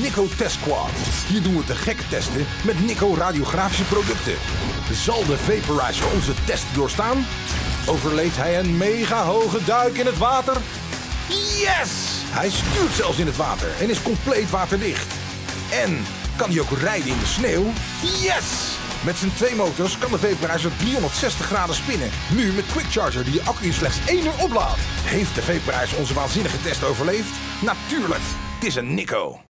Nico Test Squad. Hier doen we te gek testen met Nico radiografische producten. Zal de vaporizer onze test doorstaan? Overleeft hij een mega hoge duik in het water? Yes! Hij stuurt zelfs in het water en is compleet waterdicht. En kan hij ook rijden in de sneeuw? Yes! Met zijn twee motors kan de vaporizer 360 graden spinnen. Nu met Quick Charger die je accu in slechts 1 uur oplaadt. Heeft de vaporizer onze waanzinnige test overleefd? Natuurlijk, het is een Nico.